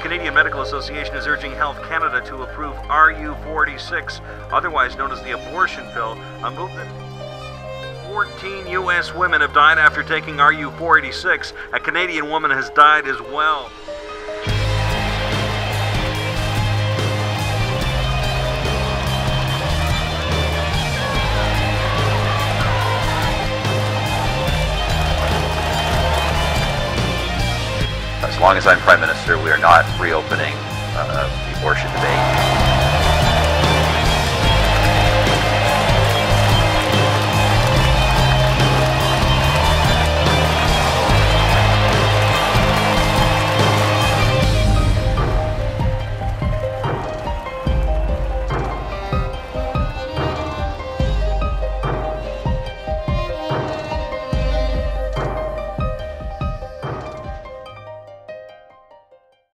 Canadian Medical Association is urging Health Canada to approve RU486, otherwise known as the abortion pill, a movement. 14 U.S. women have died after taking RU486. A Canadian woman has died as well. Long as I'm Prime Minister, we are not reopening uh, the abortion debate.